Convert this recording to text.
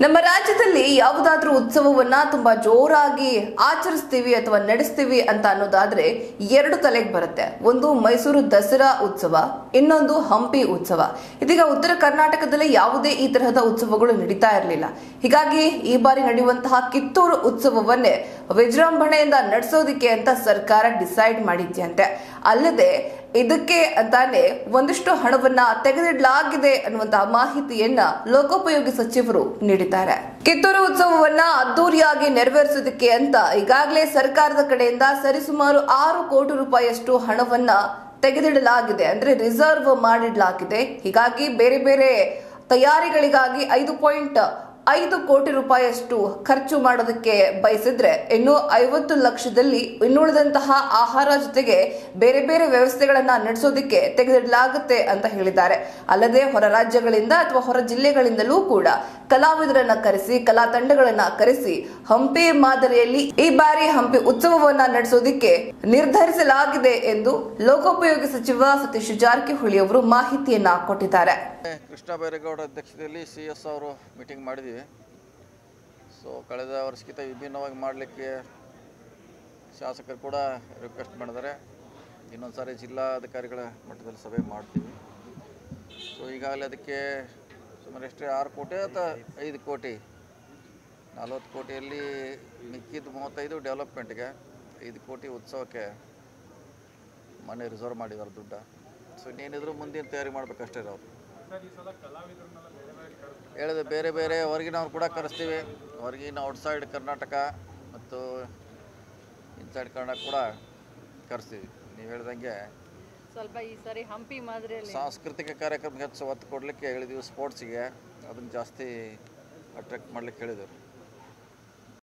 ನಮ್ಮ ರಾಜ್ಯದಲ್ಲಿ ಯಾವುದಾದ್ರೂ ಉತ್ಸವವನ್ನ ತುಂಬಾ ಜೋರಾಗಿ ಆಚರಿಸ್ತೀವಿ ಅಥವಾ ನಡೆಸ್ತೀವಿ ಅಂತ ಅನ್ನೋದಾದ್ರೆ ಎರಡು ತಲೆಗೆ ಬರುತ್ತೆ. ಒಂದು ಮೈಸೂರು ದಸರಾ ಉತ್ಸವ, ಇನ್ನೊಂದು ಹಂಪಿ ಉತ್ಸವ. ಇದೀಗ ಉತ್ತರ ಕರ್ನಾಟಕದಲ್ಲಿ ಯಾವುದೇ ಈ ತರಹದ ಉತ್ಸವಗಳು ನಡೀತಾ ಇರಲಿಲ್ಲ. ಹೀಗಾಗಿ ಈ ಬಾರಿ ನಡೆಯುವಂತಹ ಕಿತ್ತೂರು ಉತ್ಸವವನ್ನೇ ವಿಜೃಂಭಣೆಯಿಂದ ನಡೆಸೋದಿಕ್ಕೆ ಅಂತ ಸರ್ಕಾರ ಡಿಸೈಡ್ ಮಾಡಿದ್ಯಂತೆ. ಅಲ್ಲದೆ ಇದಕ್ಕೆ ಅಂತಾನೆ ಒಂದಿಷ್ಟು ಹಣವನ್ನ ತೆಗೆದಿಡಲಾಗಿದೆ ಅನ್ನುವಂತಹ ಮಾಹಿತಿಯನ್ನ ಲೋಕೋಪಯೋಗಿ ಸಚಿವರು ನೀಡಿದ್ದಾರೆ. ಕಿತ್ತೂರು ಉತ್ಸವವನ್ನ ಅದ್ದೂರಿಯಾಗಿ ನೆರವೇರಿಸೋದಕ್ಕೆ ಅಂತ ಈಗಾಗಲೇ ಸರ್ಕಾರದ ಕಡೆಯಿಂದ ಸರಿಸುಮಾರು ಆರು ಕೋಟಿ ರೂಪಾಯಿಯಷ್ಟು ಹಣವನ್ನ ತೆಗೆದಿಡಲಾಗಿದೆ. ಅಂದ್ರೆ ರಿಸರ್ವ್ ಮಾಡಿಡಲಾಗಿದೆ. ಹೀಗಾಗಿ ಬೇರೆ ಬೇರೆ ತಯಾರಿಗಳಿಗಾಗಿ ಐದು ಪಾಯಿಂಟ್ ಐದು ಕೋಟಿ ರೂಪಾಯಿಯಷ್ಟು ಖರ್ಚು ಮಾಡೋದಕ್ಕೆ ಬಯಸಿದ್ರೆ ಇನ್ನು ಐವತ್ತು ಲಕ್ಷದಲ್ಲಿ ಇನ್ನುಳಿದಂತಹ ಆಹಾರ ಜೊತೆಗೆ ಬೇರೆ ಬೇರೆ ವ್ಯವಸ್ಥೆಗಳನ್ನ ನಡೆಸೋದಕ್ಕೆ ತೆಗೆದಿಡಲಾಗುತ್ತೆ ಅಂತ ಹೇಳಿದ್ದಾರೆ. ಅಲ್ಲದೆ ಹೊರ ರಾಜ್ಯಗಳಿಂದ ಅಥವಾ ಹೊರ ಜಿಲ್ಲೆಗಳಿಂದಲೂ ಕೂಡ ಕಲಾವಿದರನ್ನ ಕರೆಸಿ, ಕಲಾ ತಂಡಗಳನ್ನ ಕರೆಸಿ ಹಂಪಿ ಮಾದರಿಯಲ್ಲಿ ಈ ಬಾರಿ ಹಂಪಿ ಉತ್ಸವವನ್ನ ನಡೆಸೋದಿಕ್ಕೆ ನಿರ್ಧರಿಸಲಾಗಿದೆ ಎಂದು ಲೋಕೋಪಯೋಗಿ ಸಚಿವ ಸತೀಶ್ ಜಾರಕಿಹೊಳಿ ಅವರು ಮಾಹಿತಿಯನ್ನ ಕೊಟ್ಟಿದ್ದಾರೆ. ಕೃಷ್ಣ ಬೈರೇಗೌಡ ಅಧ್ಯಕ್ಷತೆಯಲ್ಲಿ ಸಿ ಎಸ್ ಅವರು ಮೀಟಿಂಗ್ ಮಾಡಿದ್ವಿ ಸೊ ಕಳೆದ ವರ್ಷಕ್ಕಿಂತ ವಿಭಿನ್ನವಾಗಿ ಮಾಡಲಿಕ್ಕೆ ಶಾಸಕರು ಕೂಡ ರಿಕ್ವೆಸ್ಟ್ ಮಾಡಿದ್ದಾರೆ. ಇನ್ನೊಂದು ಸಾರಿ ಜಿಲ್ಲಾಧಿಕಾರಿಗಳ ಮಟ್ಟದಲ್ಲಿ ಸಭೆ ಮಾಡ್ತೀವಿ. ಸೊ ಈಗಾಗಲೇ ಅದಕ್ಕೆ ಸುಮಾರು ಎಷ್ಟೇ, ಆರು ಕೋಟಿ ಅಥವಾ ಐದು ಕೋಟಿ, ನಲ್ವತ್ತು ಕೋಟಿಯಲ್ಲಿ ಮಿಕ್ಕಿದ್ದು ಮೂವತ್ತೈದು ಡೆವಲಪ್ಮೆಂಟ್ಗೆ, ಐದು ಕೋಟಿ ಉತ್ಸವಕ್ಕೆ ಮನೆ ರಿಸರ್ವ್ ಮಾಡಿದ್ದಾರೆ ದುಡ್ಡ. ಸೊ ಇನ್ನೇನಿದ್ರು ಮುಂದಿನ ತಯಾರಿ ಮಾಡಬೇಕಷ್ಟೇ ಅವರು ಹೇಳಿದೆ ಬೇರೆ ಬೇರೆ ಹೊರಗಿನವ್ರು ಕೂಡ ಕರೆಸ್ತೀವಿ. ಹೊರಗಿನ ಔಟ್ಸೈಡ್ ಕರ್ನಾಟಕ ಮತ್ತು ಇನ್ಸೈಡ್ ಕರ್ನಾಟಕ ಕೂಡ ಕರೆಸ್ತೀವಿ. ನೀವು ಹೇಳ್ದಂಗೆ ಸ್ವಲ್ಪ ಈ ಸಾರಿ ಹಂಪಿ ಮಾದರಿಯಲ್ಲಿ ಸಾಂಸ್ಕೃತಿಕ ಕಾರ್ಯಕ್ರಮಕ್ಕೆ ಹೆಚ್ಚು ಒತ್ತು ಕೊಡಲಿಕ್ಕೆ ಹೇಳಿದ್ವಿ ಸ್ಪೋರ್ಟ್ಸಿಗೆ ಅದನ್ನು ಜಾಸ್ತಿ ಅಟ್ರಾಕ್ಟ್ ಮಾಡಲಿಕ್ಕೆ ಹೇಳಿದರು.